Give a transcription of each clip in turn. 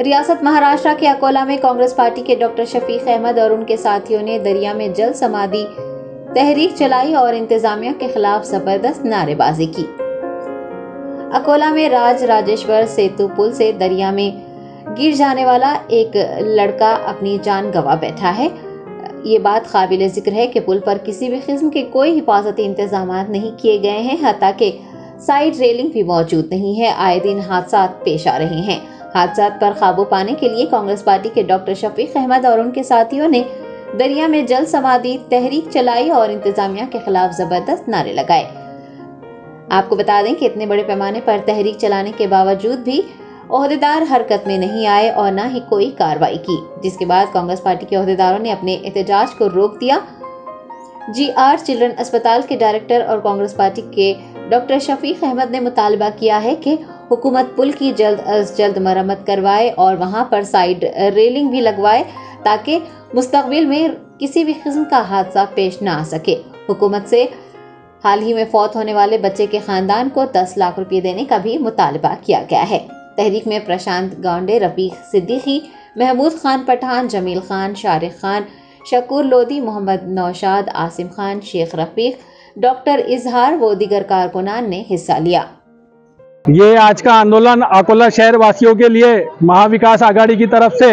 रियासत महाराष्ट्र के अकोला में कांग्रेस पार्टी के डॉक्टर शफीक अहमद और उनके साथियों ने दरिया में जल समाधि तहरीक चलाई और इंतजामिया के खिलाफ ज़बरदस्त नारेबाजी की। अकोला में राज राजेश्वर सेतु पुल से दरिया में गिर जाने वाला एक लड़का अपनी जान गवा बैठा है। ये बात काबिल ज़िक्र है कि पुल पर किसी भी किस्म के कोई हिफाजती इंतज़ाम नहीं किए गए हैं हती साइड रेलिंग भी मौजूद नहीं है। आए दिन हादसा पेश आ रहे हैं। हादसा पर काबू पाने के लिए कांग्रेस पार्टी के डॉक्टर शफीक अहमद और उनके साथियों ने दरिया में जल समाधि, तहरीक चलाई और इंतजामिया के खिलाफ ज़बरदस्त नारे लगाए। आपको बता दें कि इतने बड़े पैमाने पर तहरीक चलाने के बावजूद भी अहदेदार हरकत में नहीं आए और न ही कोई कार्रवाई की, जिसके बाद कांग्रेस पार्टी के अहदेदारों ने अपने एहतजाज को रोक दिया। जी आर चिल्ड्रन अस्पताल के डायरेक्टर और कांग्रेस पार्टी के डॉक्टर शफीक अहमद ने मुतालबा किया है कि हुकूमत पुल की जल्द अज जल्द मरम्मत करवाए और वहाँ पर साइड रेलिंग भी लगवाए ताकि मुस्तबिल में किसी भी किस्म का हादसा पेश ना आ सके। हुकूमत से हाल ही में फौत होने वाले बच्चे के खानदान को 10 लाख रुपये देने का भी मुतालबा किया गया है। तहरीक में प्रशांत गांडे, रफीक सिद्दीकी, महमूद खान पठान, जमील खान, शारिक खान, शकूर लोधी, मोहम्मद नौशाद, आसिम खान, शेख रफीक, डॉक्टर इजहार व दीगर कारकुनान ने हिस्सा लिया। ये आज का आंदोलन अकोला शहर वासियों के लिए महाविकास आघाड़ी की तरफ़ से।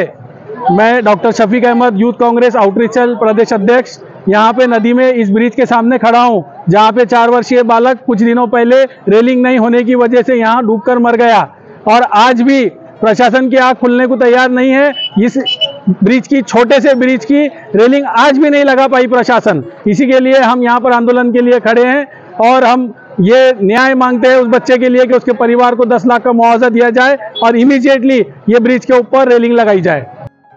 मैं doctor Shafiq Ahmad, youth Congress outreach प्रदेश अध्यक्ष, यहाँ पे नदी में इस ब्रिज के सामने खड़ा हूँ, जहाँ पे चार वर्षीय बालक कुछ दिनों पहले रेलिंग नहीं होने की वजह से यहाँ डूबकर मर गया। और आज भी प्रशासन की आँख खुलने को तैयार नहीं है। इस ब्रिज की, छोटे से ब्रिज की रेलिंग आज भी नहीं लगा पाई प्रशासन। इसी के लिए हम यहाँ पर आंदोलन के लिए खड़े हैं और हम ये न्याय मांगते हैं उस बच्चे के लिए कि उसके परिवार को 10 लाख का मुआवजा दिया जाए और इमीजिएटली ये ब्रिज के ऊपर रेलिंग लगाई जाए।